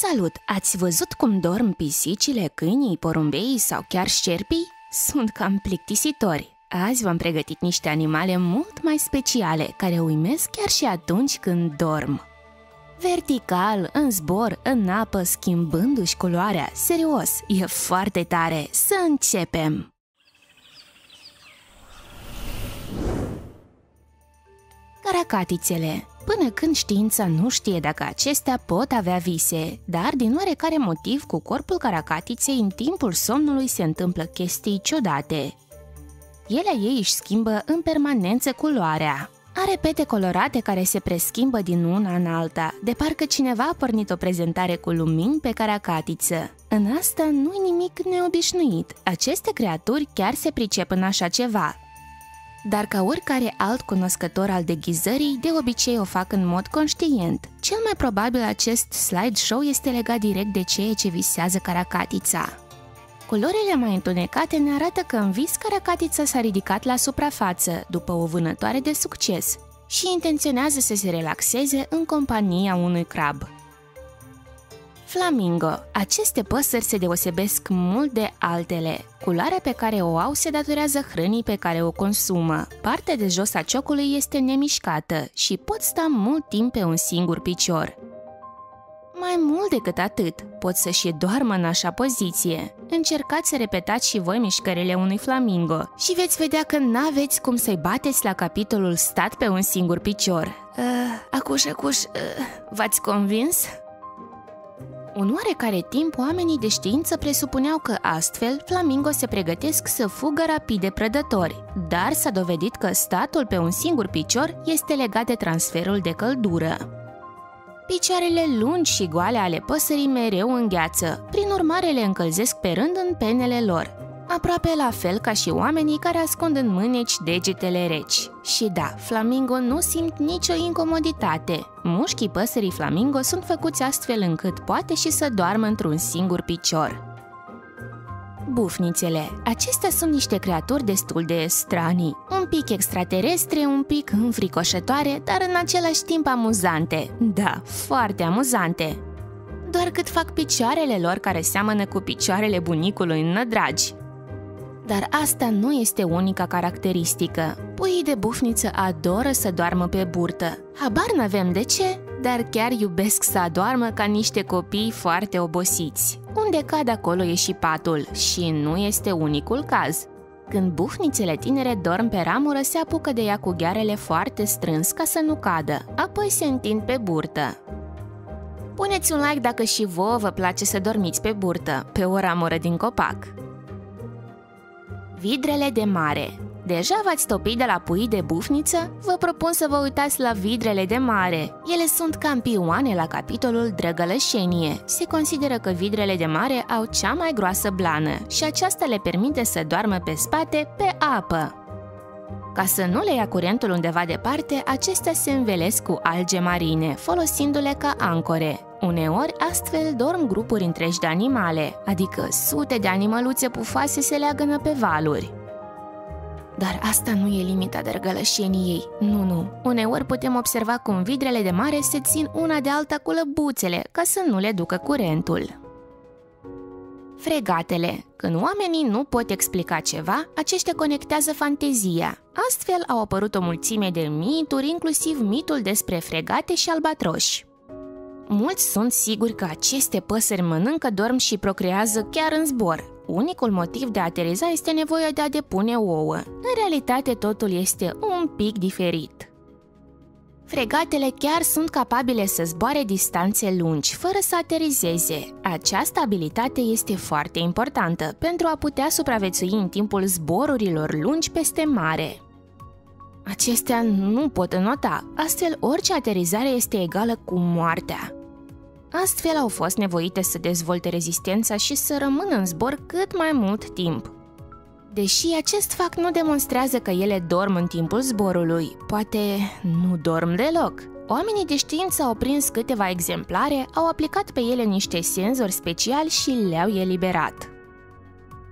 Salut! Ați văzut cum dorm pisicile, câinii, porumbeii sau chiar șerpii? Sunt cam plictisitori. Azi v-am pregătit niște animale mult mai speciale, care uimesc chiar și atunci când dorm. Vertical, în zbor, în apă, schimbându-și culoarea. Serios, e foarte tare. Să începem! Caracatițele Până când știința nu știe dacă acestea pot avea vise, dar din oarecare motiv cu corpul caracatiței în timpul somnului se întâmplă chestii ciudate. Ele ei își schimbă în permanență culoarea. Are pete colorate care se preschimbă din una în alta, de parcă cineva a pornit o prezentare cu lumini pe caracatiță. În asta nu-i nimic neobișnuit. Aceste creaturi chiar se pricep în așa ceva, dar ca oricare alt cunoscător al deghizării, de obicei o fac în mod conștient. Cel mai probabil acest slideshow este legat direct de ceea ce visează caracatița. Culorile mai întunecate ne arată că în vis caracatița s-a ridicat la suprafață după o vânătoare de succes și intenționează să se relaxeze în compania unui crab. Flamingo. Aceste păsări se deosebesc mult de altele. Culoarea pe care o au se datorează hrănii pe care o consumă. Partea de jos a ciocului este nemișcată și pot sta mult timp pe un singur picior. Mai mult decât atât, pot să și doarmă în așa poziție. Încercați să repetați și voi mișcările unui flamingo și veți vedea că n-aveți cum să-i bateți la capitolul stat pe un singur picior. Uh, acuș, acuș, uh, v-ați convins? Un oarecare timp, oamenii de știință presupuneau că astfel flamingo se pregătesc să fugă rapid de prădători, dar s-a dovedit că statul pe un singur picior este legat de transferul de căldură. Picioarele lungi și goale ale păsării mereu îngheață, prin urmare le încălzesc pe rând în penele lor, aproape la fel ca și oamenii care ascund în mâneci degetele reci. Și da, flamingo nu simt nicio incomoditate. Mușchii păsării flamingo sunt făcuți astfel încât poate și să doarmă într-un singur picior. Bufnițele. Acestea sunt niște creaturi destul de stranii, un pic extraterestre, un pic înfricoșătoare, dar în același timp amuzante. Da, foarte amuzante. Doar cât fac picioarele lor care seamănă cu picioarele bunicului în nădragi. Dar asta nu este unica caracteristică. Puii de bufniță adoră să doarmă pe burtă. Habar n-avem de ce, dar chiar iubesc să adoarmă ca niște copii foarte obosiți. Unde cad acolo e și patul și nu este unicul caz. Când bufnițele tinere dorm pe ramură, se apucă de ea cu ghearele foarte strâns ca să nu cadă, apoi se întind pe burtă. Puneți un like dacă și vouă vă place să dormiți pe burtă, pe o ramură din copac. Vidrele de mare Deja v-ați topit de la puii de bufniță? Vă propun să vă uitați la vidrele de mare. Ele sunt campioane la capitolul drăgălășenie. Se consideră că vidrele de mare au cea mai groasă blană și aceasta le permite să doarmă pe spate pe apă. Ca să nu le ia curentul undeva departe, acestea se învelesc cu alge marine, folosindu-le ca ancore. Uneori, astfel dorm grupuri întregi de animale, adică sute de animăluțe pufoase se leagănă pe valuri. Dar asta nu e limita ei. Nu, nu. Uneori putem observa cum vidrele de mare se țin una de alta cu lăbuțele, ca să nu le ducă curentul. Fregatele. Când oamenii nu pot explica ceva, aceștia conectează fantezia. Astfel au apărut o mulțime de mituri, inclusiv mitul despre fregate și albatroși. Mulți sunt siguri că aceste păsări mănâncă, dorm și procrează chiar în zbor. Unicul motiv de a ateriza este nevoia de a depune ouă. În realitate totul este un pic diferit. Fregatele chiar sunt capabile să zboare distanțe lungi, fără să aterizeze. Această abilitate este foarte importantă pentru a putea supraviețui în timpul zborurilor lungi peste mare. Acestea nu pot înota, astfel orice aterizare este egală cu moartea. Astfel au fost nevoite să dezvolte rezistența și să rămână în zbor cât mai mult timp. Deși acest fapt nu demonstrează că ele dorm în timpul zborului, poate nu dorm deloc. Oamenii de știință au prins câteva exemplare, au aplicat pe ele niște senzori speciali și le-au eliberat.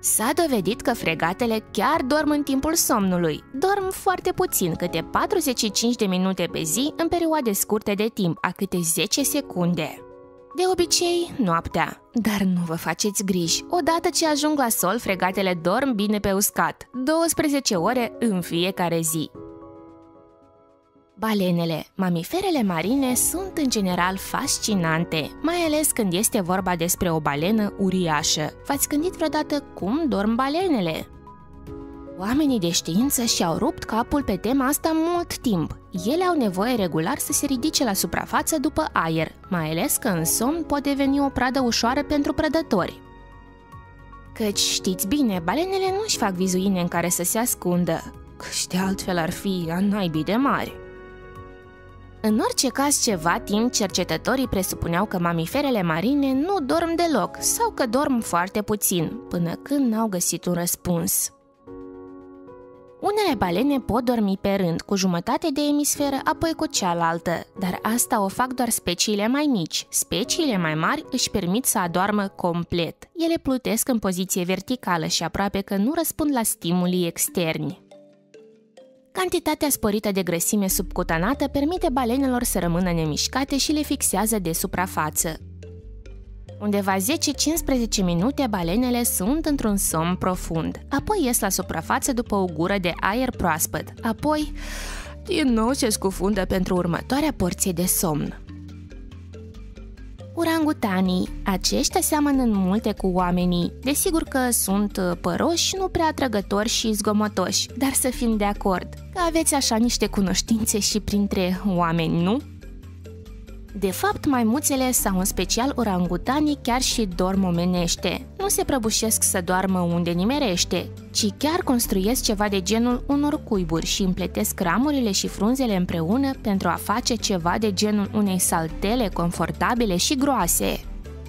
S-a dovedit că fregatele chiar dorm în timpul somnului. Dorm foarte puțin, câte 45 de minute pe zi, în perioade scurte de timp, a câte 10 secunde. De obicei, noaptea. Dar nu vă faceți griji. Odată ce ajung la sol, fregatele dorm bine pe uscat. 12 ore în fiecare zi. Balenele, mamiferele marine, sunt în general fascinante, mai ales când este vorba despre o balenă uriașă. V-ați gândit vreodată cum dorm balenele? Oamenii de știință și-au rupt capul pe tema asta mult timp. Ele au nevoie regular să se ridice la suprafață după aer, mai ales că în somn pot deveni o pradă ușoară pentru prădători. Căci știți bine, balenele nu își fac vizuine în care să se ascundă, căci de altfel ar fi a naibii de mari. În orice caz, ceva timp, cercetătorii presupuneau că mamiferele marine nu dorm deloc sau că dorm foarte puțin, până când n-au găsit un răspuns. Unele balene pot dormi pe rând, cu jumătate de emisferă, apoi cu cealaltă, dar asta o fac doar speciile mai mici. Speciile mai mari își permit să adoarmă complet. Ele plutesc în poziție verticală și aproape că nu răspund la stimulii externi. Cantitatea sporită de grăsime subcutanată permite balenelor să rămână nemișcate și le fixează de suprafață. Undeva 10-15 minute balenele sunt într-un somn profund, apoi ies la suprafață după o gură de aer proaspăt, apoi din nou se scufundă pentru următoarea porție de somn. Urangutanii. Aceștia seamănă în multe cu oamenii. Desigur că sunt păroși, nu prea atrăgători și zgomotoși, dar să fim de acord că aveți așa niște cunoștințe și printre oameni, nu? De fapt, maimuțele sau în special orangutanii chiar și dorm omenește. Nu se prăbușesc să doarmă unde nimerește, ci chiar construiesc ceva de genul unor cuiburi și împletesc ramurile și frunzele împreună pentru a face ceva de genul unei saltele confortabile și groase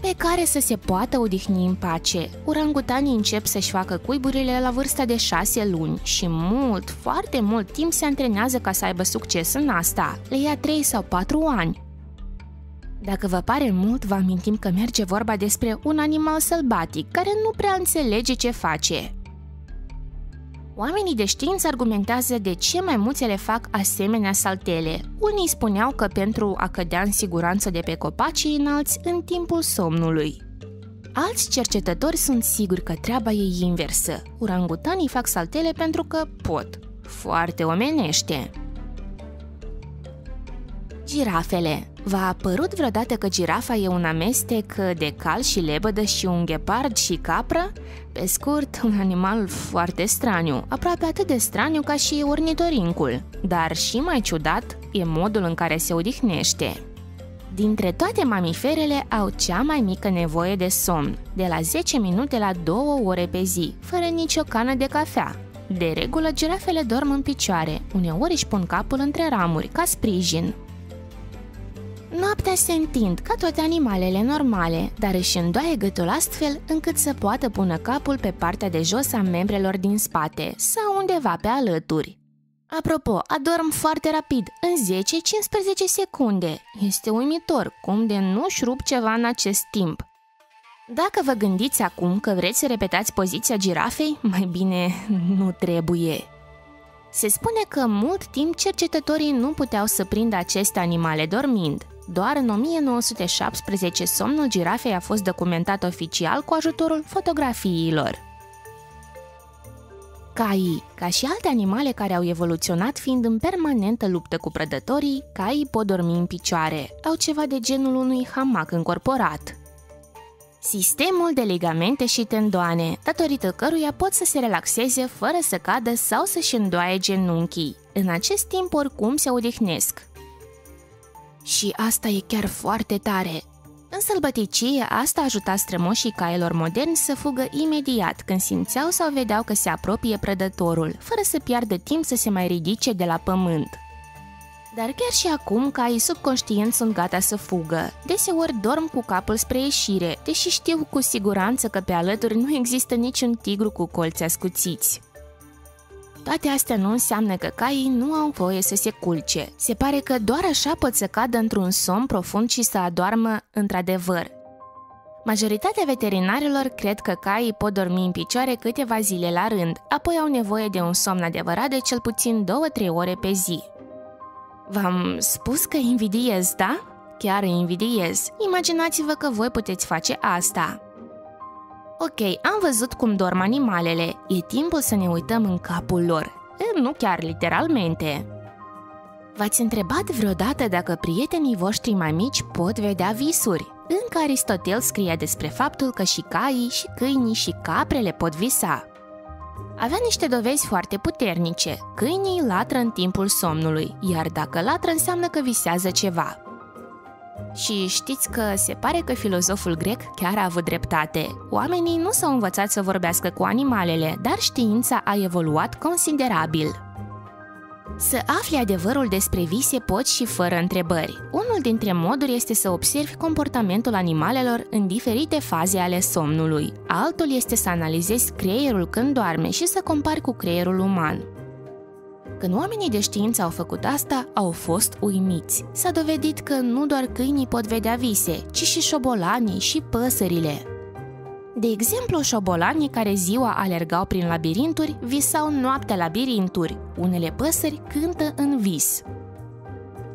pe care să se poată odihni în pace. Urangutanii încep să-și facă cuiburile la vârsta de 6 luni și mult, foarte mult timp se antrenează ca să aibă succes în asta. Le ia 3 sau 4 ani. Dacă vă pare mult, vă amintim că merge vorba despre un animal sălbatic care nu prea înțelege ce face. Oamenii de știință argumentează de ce maimuțele fac asemenea saltele. Unii spuneau că pentru a cădea în siguranță de pe copacii înalți în timpul somnului. Alți cercetători sunt siguri că treaba e inversă. Urangutanii fac saltele pentru că pot. Foarte omenește. Girafele V-a apărut vreodată că girafa e un amestec de cal și lebădă și un ghepard și capră? Pe scurt, un animal foarte straniu, aproape atât de straniu ca și ornitorincul. Dar și mai ciudat e modul în care se odihnește. Dintre toate mamiferele au cea mai mică nevoie de somn, de la 10 minute la 2 ore pe zi, fără nicio cană de cafea. De regulă, girafele dorm în picioare, uneori își pun capul între ramuri, ca sprijin, Noaptea se întind ca toate animalele normale, dar își îndoaie gâtul astfel încât să poată pune capul pe partea de jos a membrelor din spate sau undeva pe alături. Apropo, adorm foarte rapid, în 10-15 secunde. Este uimitor cum de nu-și rup ceva în acest timp. Dacă vă gândiți acum că vreți să repetați poziția girafei, mai bine nu trebuie. Se spune că mult timp cercetătorii nu puteau să prindă aceste animale dormind. Doar în 1917 somnul girafei a fost documentat oficial cu ajutorul fotografiilor. Caii, ca și alte animale care au evoluționat fiind în permanentă luptă cu prădătorii, caii pot dormi în picioare, au ceva de genul unui hamac încorporat. Sistemul de ligamente și tendoane, datorită căruia pot să se relaxeze fără să cadă sau să-și îndoaie genunchii. În acest timp oricum se odihnesc, și asta e chiar foarte tare. În sălbăticie, asta ajuta strămoșii cailor moderni să fugă imediat când simțeau sau vedeau că se apropie prădătorul, fără să piardă timp să se mai ridice de la pământ. Dar chiar și acum, caii subconștient sunt gata să fugă. Deseori dorm cu capul spre ieșire, deși știu cu siguranță că pe alături nu există niciun tigru cu colți ascuțiți. Toate astea nu înseamnă că caii nu au voie să se culce. Se pare că doar așa pot să cadă într-un somn profund și să adoarmă într-adevăr. Majoritatea veterinarilor cred că caii pot dormi în picioare câteva zile la rând, apoi au nevoie de un somn adevărat de cel puțin 2-3 ore pe zi. V-am spus că invidiez, da? Chiar îi invidiez. Imaginați-vă că voi puteți face asta. Ok, am văzut cum dorm animalele. E timpul să ne uităm în capul lor. Nu chiar literalmente. V-ați întrebat vreodată dacă prietenii voștri mai mici pot vedea visuri? Încă Aristotel scrie despre faptul că și caii, și câinii, și caprele pot visa. Avea niște dovezi foarte puternice. Câinii latră în timpul somnului, iar dacă latră înseamnă că visează ceva. Și știți că se pare că filozoful grec chiar a avut dreptate. Oamenii nu s-au învățat să vorbească cu animalele, dar știința a evoluat considerabil. Să afli adevărul despre vise poți și fără întrebări. Unul dintre moduri este să observi comportamentul animalelor în diferite faze ale somnului. Altul este să analizezi creierul când doarme și să compari cu creierul uman. Când oamenii de știință au făcut asta, au fost uimiți. S-a dovedit că nu doar câinii pot vedea vise, ci și șobolanii și păsările. De exemplu, șobolanii care ziua alergau prin labirinturi visau noaptea labirinturi. Unele păsări cântă în vis.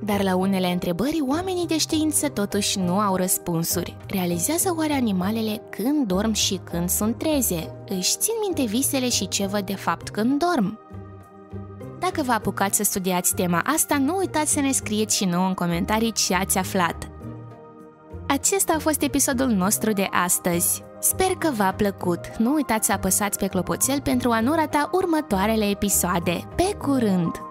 Dar la unele întrebări, oamenii de știință totuși nu au răspunsuri. Realizează oare animalele când dorm și când sunt treze? Își țin minte visele și ce văd de fapt când dorm? Dacă vă apucați să studiați tema asta, nu uitați să ne scrieți și nouă în comentarii ce ați aflat. Acesta a fost episodul nostru de astăzi. Sper că v-a plăcut. Nu uitați să apăsați pe clopoțel pentru a nu rata următoarele episoade. Pe curând!